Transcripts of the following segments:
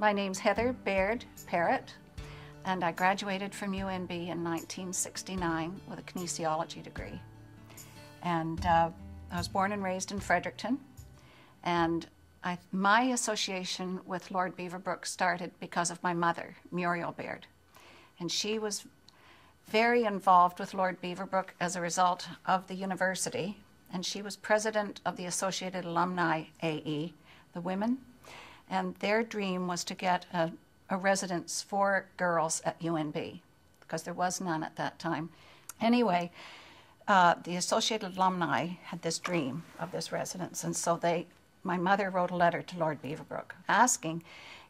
My name's Heather Baird Perritt, and I graduated from UNB in 1969 with a kinesiology degree. And uh, I was born and raised in Fredericton, and I, my association with Lord Beaverbrook started because of my mother, Muriel Baird. And she was very involved with Lord Beaverbrook as a result of the university, and she was president of the Associated Alumni AE, the women, and their dream was to get a, a residence for girls at UNB because there was none at that time. Anyway, uh, the Associated Alumni had this dream of this residence, and so they, my mother wrote a letter to Lord Beaverbrook asking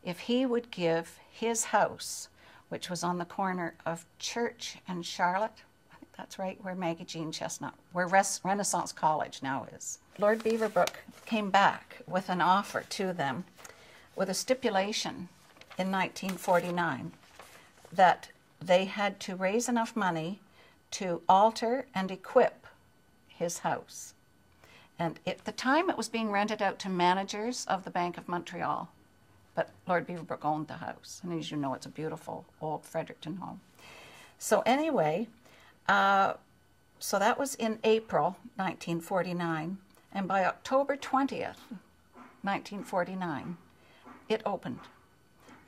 if he would give his house, which was on the corner of Church and Charlotte, I think that's right, where Maggie Jean Chestnut, where Res- Renaissance College now is. Lord Beaverbrook came back with an offer to them with a stipulation in 1949 that they had to raise enough money to alter and equip his house. And at the time, it was being rented out to managers of the Bank of Montreal. But Lord Beaverbrook owned the house. And as you know, it's a beautiful old Fredericton home. So, anyway, uh, so that was in April 1949. And by October 20th, 1949, it opened.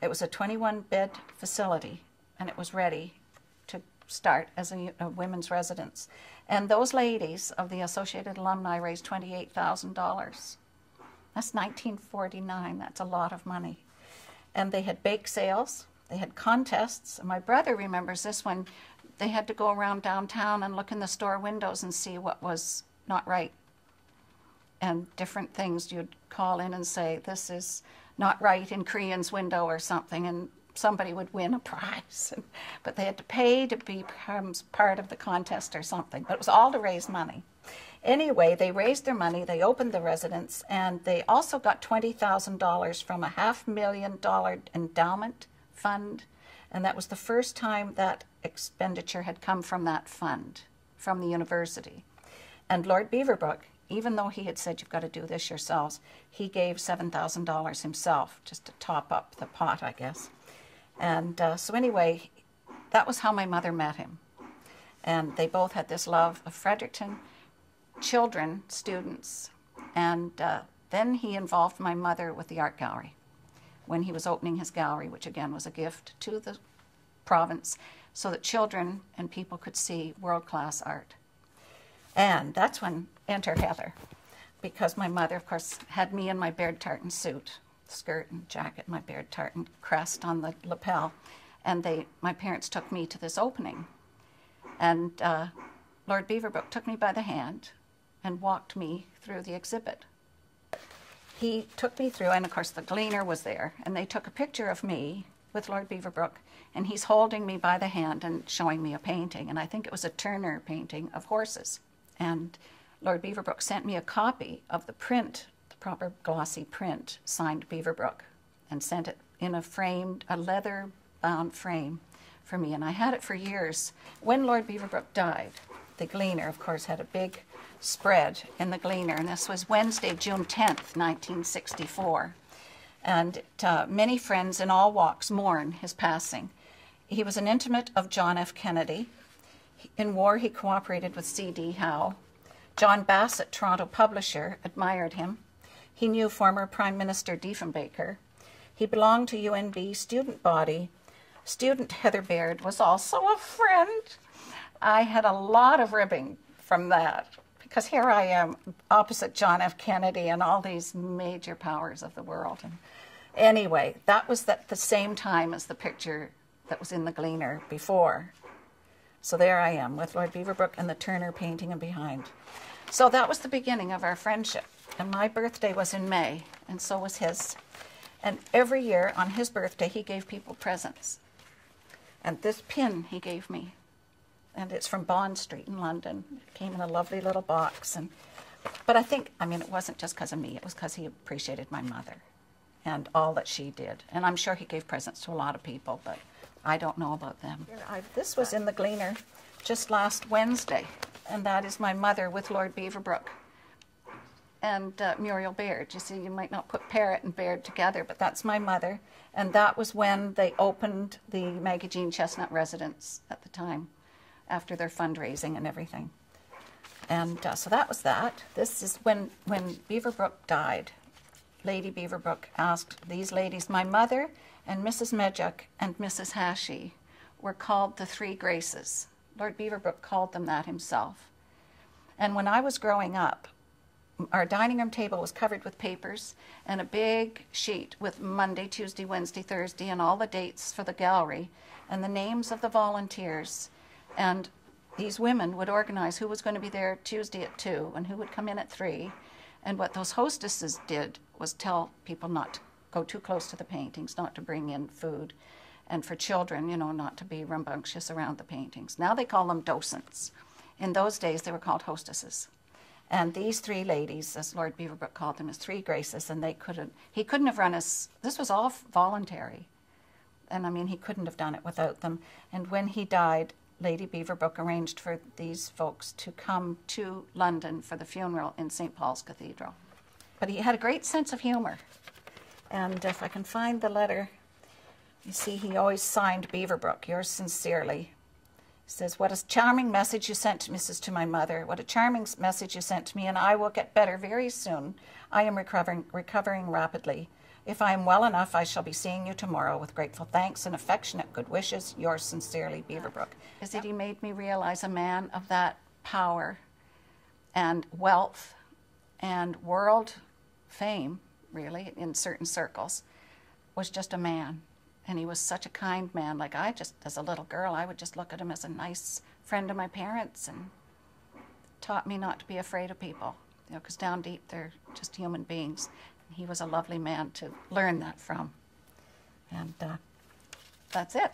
It was a 21 bed facility and it was ready to start as a, a, women's residence. And those ladies of the Associated Alumni raised $28,000. That's 1949. That's a lot of money. And they had bake sales, they had contests. My brother remembers this one. They had to go around downtown and look in the store windows and see what was not right. And different things you'd call in and say, This is not right in Korean's window or something, and somebody would win a prize. but they had to pay to become part of the contest or something. But it was all to raise money. Anyway, they raised their money, they opened the residence, and they also got $20,000 from a half million dollar endowment fund. And that was the first time that expenditure had come from that fund, from the university. And Lord Beaverbrook even though he had said you've got to do this yourselves, he gave $7,000 himself just to top up the pot, I guess. And uh, so, anyway, that was how my mother met him. And they both had this love of Fredericton, children, students. And uh, then he involved my mother with the art gallery when he was opening his gallery, which again was a gift to the province, so that children and people could see world class art. And that's when enter Heather, because my mother, of course, had me in my Baird tartan suit, skirt and jacket, my Baird tartan crest on the lapel, and they, my parents took me to this opening, and uh, Lord Beaverbrook took me by the hand and walked me through the exhibit. He took me through, and of course the Gleaner was there, and they took a picture of me with Lord Beaverbrook, and he's holding me by the hand and showing me a painting, and I think it was a Turner painting of horses. And Lord Beaverbrook sent me a copy of the print, the proper glossy print, signed Beaverbrook, and sent it in a framed, a leather bound frame for me. And I had it for years. When Lord Beaverbrook died, the Gleaner, of course, had a big spread in the Gleaner, and this was Wednesday, June 10th, 1964. And uh, many friends in all walks mourn his passing. He was an intimate of John F. Kennedy. In war, he cooperated with C.D. Howe. John Bassett, Toronto publisher, admired him. He knew former Prime Minister Diefenbaker. He belonged to UNB student body. Student Heather Baird was also a friend. I had a lot of ribbing from that because here I am opposite John F. Kennedy and all these major powers of the world. And anyway, that was at the same time as the picture that was in the Gleaner before. So there I am with Lord Beaverbrook and the Turner painting and behind. So that was the beginning of our friendship. And my birthday was in May, and so was his. And every year on his birthday, he gave people presents. And this pin he gave me, and it's from Bond Street in London. It came in a lovely little box. And, but I think, I mean, it wasn't just because of me, it was because he appreciated my mother and all that she did. And I'm sure he gave presents to a lot of people, but I don't know about them. I, this was in the Gleaner just last Wednesday, and that is my mother with Lord Beaverbrook. and uh, Muriel Baird. You see, you might not put Perritt and Baird together, but that's my mother. And that was when they opened the Maggie Jean Chestnut residence at the time, after their fundraising and everything. And uh, so that was that. This is when, when Beaverbrook died. Lady Beaverbrook asked these ladies, my mother and Mrs. Medjuk and Mrs. Hashie were called the Three Graces. Lord Beaverbrook called them that himself. And when I was growing up, our dining room table was covered with papers and a big sheet with Monday, Tuesday, Wednesday, Thursday, and all the dates for the gallery and the names of the volunteers. And these women would organize who was going to be there Tuesday at 2 and who would come in at 3. And what those hostesses did was tell people not to go too close to the paintings, not to bring in food, and for children, you know, not to be rambunctious around the paintings. Now they call them docents. In those days, they were called hostesses. And these three ladies, as Lord Beaverbrook called them, as three graces, and they couldn't, he couldn't have run us, this was all voluntary. And I mean, he couldn't have done it without them. And when he died, Lady Beaverbrook arranged for these folks to come to London for the funeral in St. Paul's Cathedral. But he had a great sense of humor. And if I can find the letter, you see, he always signed Beaverbrook, yours sincerely. He says, What a charming message you sent, to Mrs. to my mother. What a charming message you sent to me, and I will get better very soon. I am recovering, recovering rapidly. If I am well enough, I shall be seeing you tomorrow with grateful thanks and affectionate good wishes. Yours sincerely, Beaverbrook. Is that he made me realize a man of that power and wealth and world fame, really, in certain circles, was just a man. And he was such a kind man. Like I just, as a little girl, I would just look at him as a nice friend of my parents and taught me not to be afraid of people. You know, because down deep they're just human beings. And he was a lovely man to learn that from. And uh, that's it.